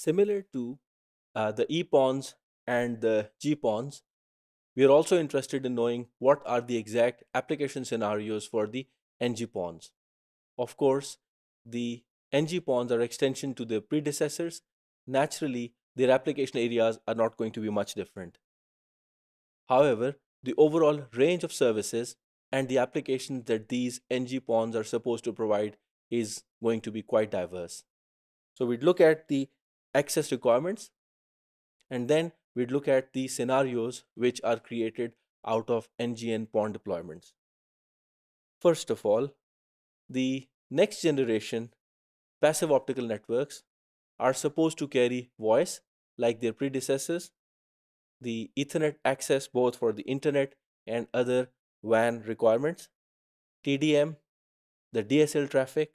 Similar to uh, the EPONs and the GPONs, we are also interested in knowing what are the exact application scenarios for the NGPONs. Of course, the NGPONs are extension to their predecessors. Naturally, their application areas are not going to be much different. However, the overall range of services and the applications that these NGPONs are supposed to provide is going to be quite diverse. So we'd look at the access requirements and then we'd look at the scenarios which are created out of NGN PON deployments. First of all, the next generation passive optical networks are supposed to carry voice like their predecessors, the Ethernet access both for the internet and other WAN requirements, TDM, the DSL traffic.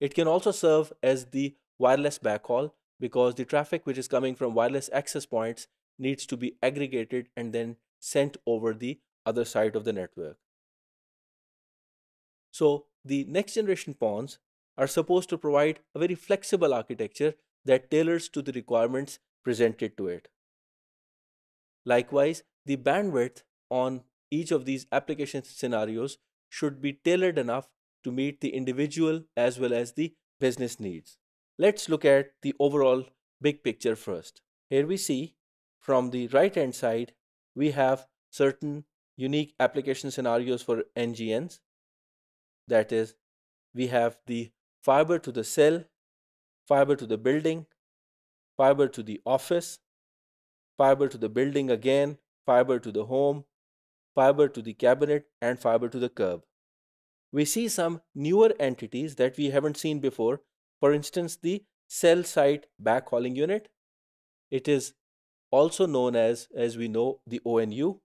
It can also serve as the wireless backhaul because the traffic which is coming from wireless access points needs to be aggregated and then sent over the other side of the network. So the next generation PONs are supposed to provide a very flexible architecture that tailors to the requirements presented to it. Likewise, the bandwidth on each of these application scenarios should be tailored enough to meet the individual as well as the business needs. Let's look at the overall big picture first. Here we see from the right hand side, we have certain unique application scenarios for NGNs. That is, we have the fiber to the cell, fiber to the building, fiber to the office, fiber to the building again, fiber to the home, fiber to the cabinet, and fiber to the curb. We see some newer entities that we haven't seen before. For instance, the cell site backhauling unit. It is also known as, as we know, the ONU.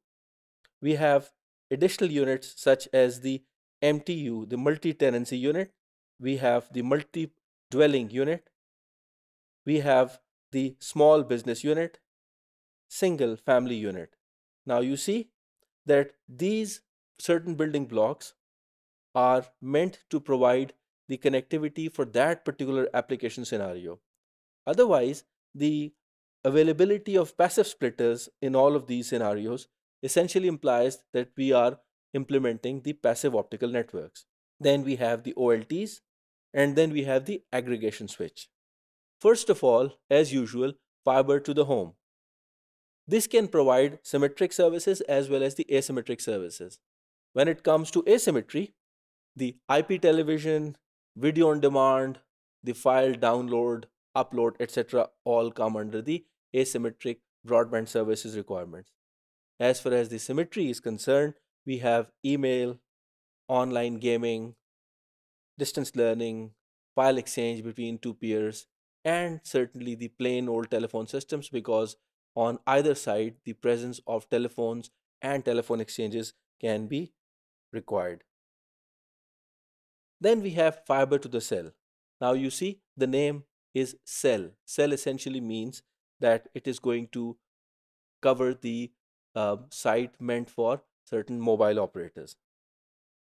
We have additional units such as the MTU, the multi-tenancy unit. We have the multi-dwelling unit. We have the small business unit, single family unit. Now you see that these certain building blocks are meant to provide the connectivity for that particular application scenario. Otherwise, the availability of passive splitters in all of these scenarios essentially implies that we are implementing the passive optical networks. Then we have the OLTs, and then we have the aggregation switch. First of all, as usual, fiber to the home. This can provide symmetric services as well as the asymmetric services. When it comes to asymmetry, the IP television, video on demand, the file download, upload, etc. all come under the asymmetric broadband services requirements. As far as the symmetry is concerned, we have email, online gaming, distance learning, file exchange between two peers, and certainly the plain old telephone systems because on either side, the presence of telephones and telephone exchanges can be required. Then we have fiber to the cell. Now you see the name is cell. Cell essentially means that it is going to cover the uh, site meant for certain mobile operators.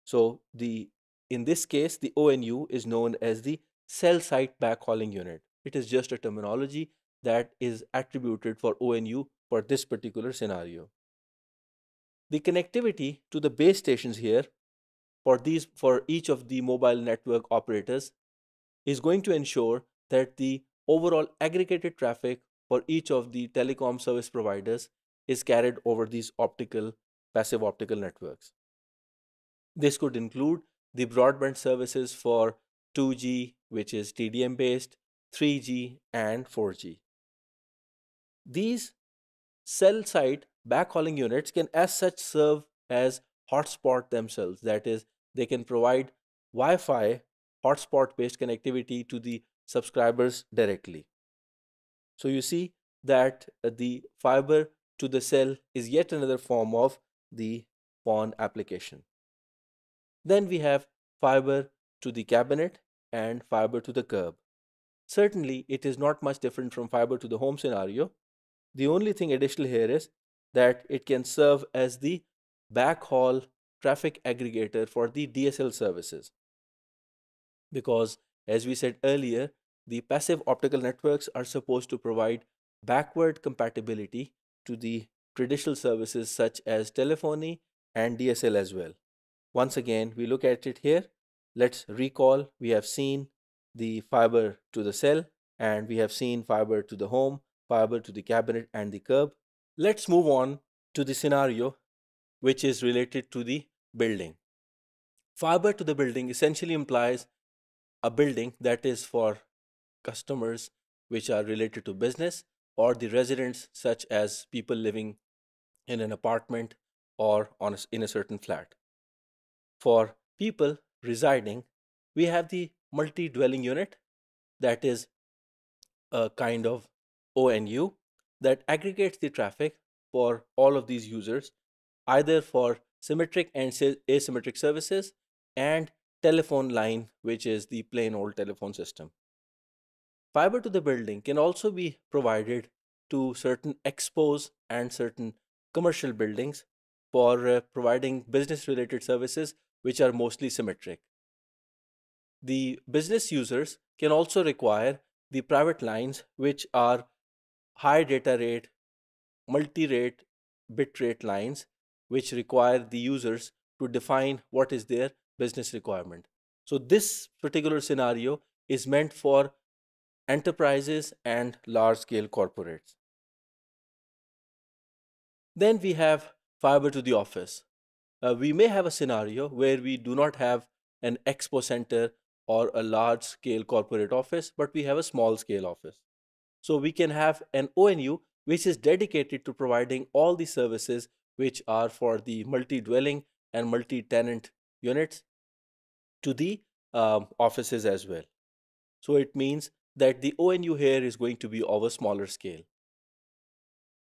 So the in this case, the ONU is known as the cell site backhauling unit. It is just a terminology that is attributed for ONU for this particular scenario. The connectivity to the base stations here for these for each of the mobile network operators is going to ensure that the overall aggregated traffic for each of the telecom service providers is carried over these optical passive optical networks. This could include the broadband services for 2G, which is TDM based, 3G, and 4G. These cell site backhauling units can as such serve as hotspot themselves. That is, they can provide Wi-Fi hotspot based connectivity to the subscribers directly. So you see that uh, the fiber to the cell is yet another form of the PON application. Then we have fiber to the cabinet and fiber to the curb. Certainly, it is not much different from fiber to the home scenario, the only thing additional here is that it can serve as the backhaul traffic aggregator for the DSL services. Because as we said earlier, the passive optical networks are supposed to provide backward compatibility to the traditional services such as telephony and DSL as well. Once again, we look at it here. Let's recall we have seen the fiber to the cell and we have seen fiber to the home, fiber to the cabinet and the curb. Let's move on to the scenario which is related to the building. Fiber to the building essentially implies a building that is for customers which are related to business or the residents such as people living in an apartment or on a, in a certain flat. For people residing, we have the multi-dwelling unit that is a kind of ONU that aggregates the traffic for all of these users either for symmetric and asymmetric services and telephone line which is the plain old telephone system. Fiber to the building can also be provided to certain expos and certain commercial buildings for uh, providing business related services which are mostly symmetric. The business users can also require the private lines which are high data rate, multi-rate, bit rate lines which require the users to define what is their business requirement. So this particular scenario is meant for enterprises and large scale corporates. Then we have fiber to the office. Uh, we may have a scenario where we do not have an expo center or a large scale corporate office, but we have a small scale office. So we can have an ONU which is dedicated to providing all the services which are for the multi-dwelling and multi-tenant units to the um, offices as well. So it means that the ONU here is going to be of a smaller scale.